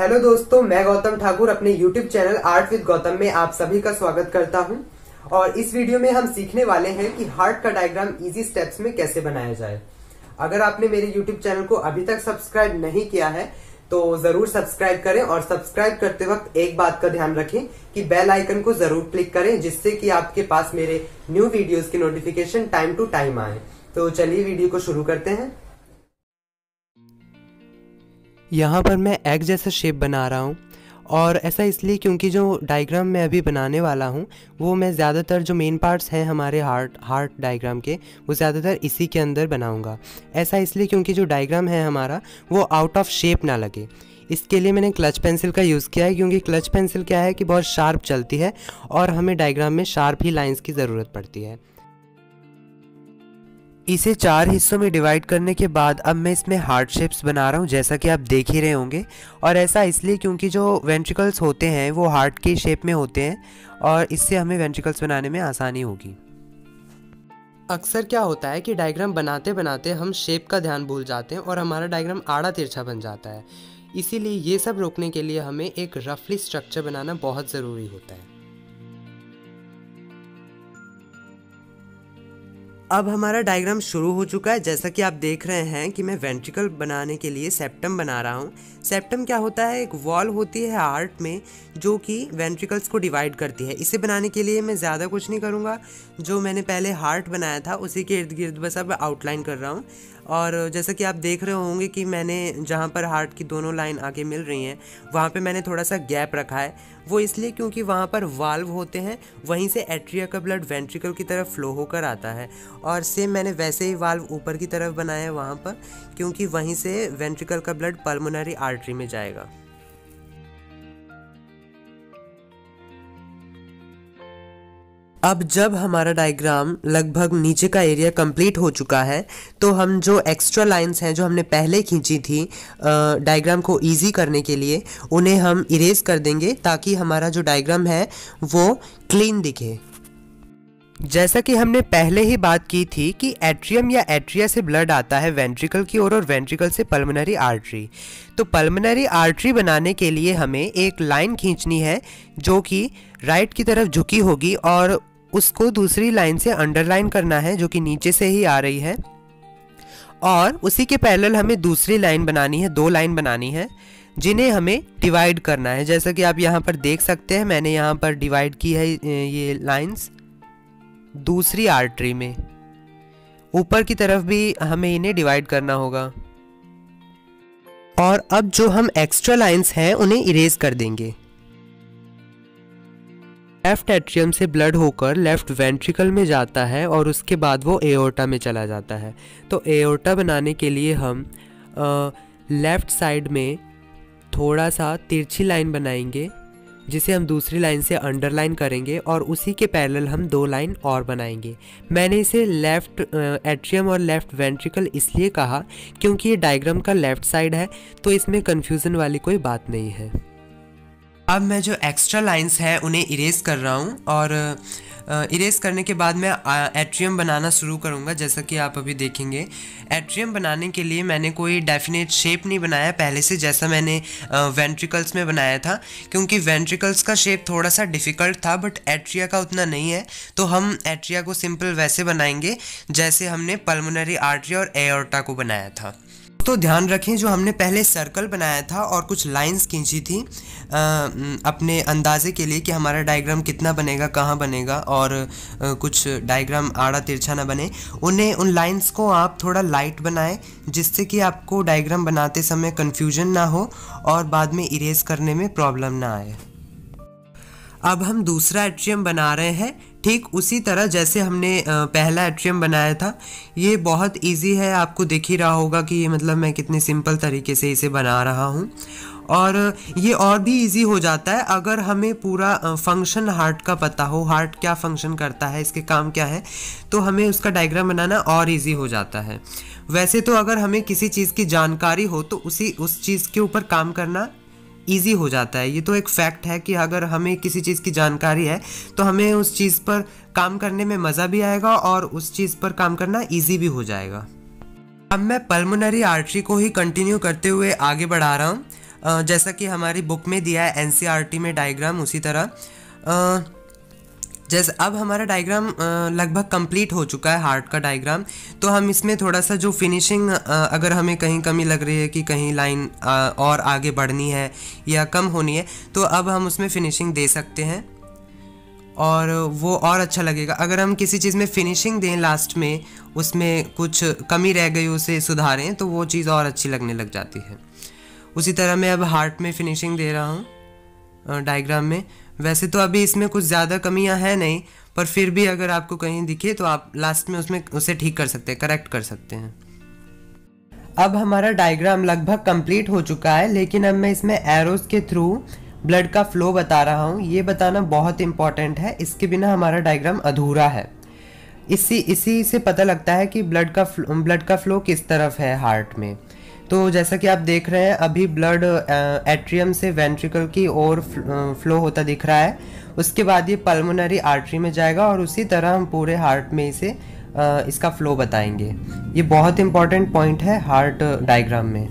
Hello दोस्तों, मैं गौतम ठाकुर, अपने YouTube channel art with Gautam में आप सभी का स्वागत करता हूँ। और इस वीडियो में हम सीखने वाले हैं कि हार्ट का डायग्राम इजी स्टेप्स में कैसे बनाया जाए। अगर आपने मेरे यूट्यूब चैनल को अभी तक सब्सक्राइब नहीं किया है तो ज़रूर सब्सक्राइब करें और सब्सक्राइब करते वक्त एक बात का ध्यान रखें कि बेल आइकन को ज़रूर क्लिक करें, जिससे कि आपके पास मेरे न्यू वीडियोस की नोटिफिकेशन टाइम टू टाइम आए। तो चलिए वीडियो को शुरू करते हैं। यहाँ पर मैं एग जैसा शेप बना रहा हूँ और ऐसा इसलिए क्योंकि जो डायग्राम मैं अभी बनाने वाला हूँ, वो मैं ज़्यादातर जो मेन पार्ट्स हैं हमारे हार्ट हार्ट डायग्राम के, वो ज़्यादातर इसी के अंदर बनाऊँगा। ऐसा इसलिए क्योंकि जो डायग्राम है हमारा, वो आउट ऑफ़ शेप ना लगे। इसके लिए मैंने क्लच पेंसिल का यूज़ किया है क्योंकि क्लच पेंसिल क्या है कि बहुत शार्प चलती है और हमें डायग्राम में शार्प ही लाइंस की ज़रूरत पड़ती है। इसे चार हिस्सों में डिवाइड करने के बाद अब मैं इसमें हार्ट शेप्स बना रहा हूँ, जैसा कि आप देख ही रहे होंगे। और ऐसा इसलिए क्योंकि जो वेंट्रिकल्स होते हैं, वो हार्ट के शेप में होते हैं और इससे हमें वेंट्रिकल्स बनाने में आसानी होगी। अक्सर क्या होता है कि डायग्राम बनाते बनाते हम शेप का ध्यान भूल जाते हैं और हमारा डायग्राम आड़ा तिरछा बन जाता है। इसीलिए ये सब रोकने के लिए हमें एक रफली स्ट्रक्चर बनाना बहुत ज़रूरी होता है। अब हमारा डायग्राम शुरू हो चुका है। जैसा कि आप देख रहे हैं कि मैं वेंट्रिकल बनाने के लिए सेप्टम बना रहा हूँ। सेप्टम क्या होता है? एक वॉल होती है हार्ट में, जो कि वेंट्रिकल्स को डिवाइड करती है। इसे बनाने के लिए मैं ज़्यादा कुछ नहीं करूँगा। जो मैंने पहले हार्ट बनाया था, उसी के इर्द गिर्द बस अब आउटलाइन कर रहा हूँ। और जैसा कि आप देख रहे होंगे कि मैंने जहाँ पर हार्ट की दोनों लाइन आगे मिल रही हैं, वहाँ पर मैंने थोड़ा सा गैप रखा है। वो इसलिए क्योंकि वहाँ पर वाल्व होते हैं, वहीं से एट्रिया का ब्लड वेंट्रिकल की तरफ़ फ्लो होकर आता है। और सेम मैंने वैसे ही वाल्व ऊपर की तरफ़ बनाया है वहाँ पर, क्योंकि वहीं से वेंट्रिकल का ब्लड पल्मोनरी आर्टरी में जाएगा। अब जब हमारा डायग्राम लगभग नीचे का एरिया कंप्लीट हो चुका है तो हम जो एक्स्ट्रा लाइंस हैं जो हमने पहले खींची थी डायग्राम को इजी करने के लिए उन्हें हम इरेज कर देंगे ताकि हमारा जो डायग्राम है वो क्लीन दिखे। जैसा कि हमने पहले ही बात की थी कि एट्रियम या एट्रिया से ब्लड आता है वेंट्रिकल की ओर और, वेंट्रिकल से पल्मनरी आर्टरी तो पल्मनरी आर्टरी बनाने के लिए हमें एक लाइन खींचनी है जो कि राइट की तरफ़ झुकी होगी और उसको दूसरी लाइन से अंडरलाइन करना है, जो कि नीचे से ही आ रही है। और उसी के पैरेलल हमें दूसरी लाइन बनानी है, दो लाइन बनानी है, जिन्हें हमें डिवाइड करना है। जैसा कि आप यहाँ पर देख सकते हैं, मैंने यहाँ पर डिवाइड की है ये लाइंस दूसरी आर्टरी में। ऊपर की तरफ़ भी हमें इन्हें डिवाइड करना होगा। और अब जो हम एक्स्ट्रा लाइंस हैं, उन्हें इरेज कर देंगे। लेफ़्ट एट्रियम से ब्लड होकर लेफ़्ट वेंट्रिकल में जाता है और उसके बाद वो एओर्टा में चला जाता है। तो एओर्टा बनाने के लिए हम लेफ़्ट साइड में थोड़ा सा तिरछी लाइन बनाएँगे, जिसे हम दूसरी लाइन से अंडरलाइन करेंगे और उसी के पैरेलल हम दो लाइन और बनाएँगे। मैंने इसे लेफ़्ट एट्रियम और लेफ़्ट वेंट्रिकल इसलिए कहा क्योंकि ये डायग्राम का लेफ़्ट साइड है तो इसमें कन्फ्यूज़न वाली कोई बात नहीं है। अब मैं जो एक्स्ट्रा लाइंस हैं, उन्हें इरेज कर रहा हूँ और इरेज करने के बाद मैं एट्रियम बनाना शुरू करूँगा, जैसा कि आप अभी देखेंगे। एट्रियम बनाने के लिए मैंने कोई डेफिनेट शेप नहीं बनाया पहले से, जैसा मैंने वेंट्रिकल्स में बनाया था, क्योंकि वेंट्रिकल्स का शेप थोड़ा सा डिफ़िकल्ट था बट एट्रिया का उतना नहीं है। तो हम एट्रिया को सिंपल वैसे बनाएँगे, जैसे हमने पल्मोनरी आर्ट्री और एओर्टा को बनाया था। तो ध्यान रखें जो हमने पहले सर्कल बनाया था और कुछ लाइंस खींची थी आ, अपने अंदाजे के लिए कि हमारा डायग्राम कितना बनेगा कहाँ बनेगा और आ, कुछ डायग्राम आड़ा तिरछा ना बने उन्हें उन लाइंस को आप थोड़ा लाइट बनाएँ जिससे कि आपको डायग्राम बनाते समय कन्फ्यूज़न ना हो और बाद में इरेज करने में प्रॉब्लम ना आए। अब हम दूसरा एट्रियम बना रहे हैं ठीक उसी तरह जैसे हमने पहला एट्रियम बनाया था, ये बहुत इजी है, आपको दिख ही रहा होगा कि ये मतलब मैं कितने सिंपल तरीके से इसे बना रहा हूँ। और ये और भी इजी हो जाता है, अगर हमें पूरा फ़ंक्शन हार्ट का पता हो हार्ट क्या फ़ंक्शन करता है, इसके काम क्या है तो हमें उसका डायग्राम बनाना और इजी हो जाता है। वैसे तो अगर हमें किसी चीज़ की जानकारी हो तो उसी, उस चीज़ के ऊपर काम करना ईजी हो जाता है। ये तो एक फैक्ट है कि अगर हमें किसी चीज़ की जानकारी है तो हमें उस चीज़ पर काम करने में मज़ा भी आएगा और उस चीज़ पर काम करना ईजी भी हो जाएगा। अब मैं पल्मोनरी आर्टरी को ही कंटिन्यू करते हुए आगे बढ़ा रहा हूँ। जैसा कि हमारी बुक में दिया है एन में डायग्राम उसी तरह। जैसे अब हमारा डायग्राम लगभग कंप्लीट हो चुका है हार्ट का डायग्राम तो हम इसमें थोड़ा सा जो फिनिशिंग अगर हमें कहीं कमी लग रही है कि कहीं लाइन और आगे बढ़नी है या कम होनी है तो अब हम उसमें फिनिशिंग दे सकते हैं। और वो और अच्छा लगेगा। अगर हम किसी चीज़ में फिनिशिंग दें लास्ट में, उसमें कुछ कमी रह गई, उसे सुधारें तो वो चीज़ और अच्छी लगने लग जाती है। उसी तरह मैं अब हार्ट में फिनिशिंग दे रहा हूँ डायग्राम में। वैसे तो अभी इसमें कुछ ज़्यादा कमियाँ हैं नहीं, पर फिर भी अगर आपको कहीं दिखे तो आप लास्ट में उसमें, उसे ठीक कर सकते हैं करेक्ट कर सकते हैं। अब हमारा डायग्राम लगभग कंप्लीट हो चुका है, लेकिन अब मैं इसमें एरोज के थ्रू ब्लड का फ्लो बता रहा हूँ। ये बताना बहुत इंपॉर्टेंट है, इसके बिना हमारा डायग्राम अधूरा है। इसी इसी से पता लगता है कि ब्लड का ब्लड का फ्लो किस तरफ़ है हार्ट में। तो जैसा कि आप देख रहे हैं, अभी ब्लड एट्रियम से वेंट्रिकल की ओर फ्लो होता दिख रहा है। उसके बाद ये पल्मोनरी आर्टरी में जाएगा और उसी तरह हम पूरे हार्ट में इसे इसका फ्लो बताएँगे। ये बहुत इंपॉर्टेंट पॉइंट है हार्ट डायग्राम में।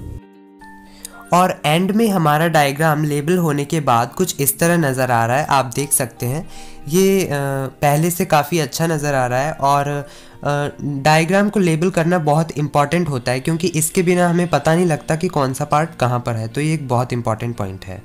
और एंड में हमारा डायग्राम लेबल होने के बाद कुछ इस तरह नज़र आ रहा है। आप देख सकते हैं। ये पहले से काफ़ी अच्छा नज़र आ रहा है और डायग्राम को लेबल करना बहुत इंपॉर्टेंट होता है, क्योंकि इसके बिना हमें पता नहीं लगता कि कौन सा पार्ट कहाँ पर है। तो ये एक बहुत इंपॉर्टेंट पॉइंट है।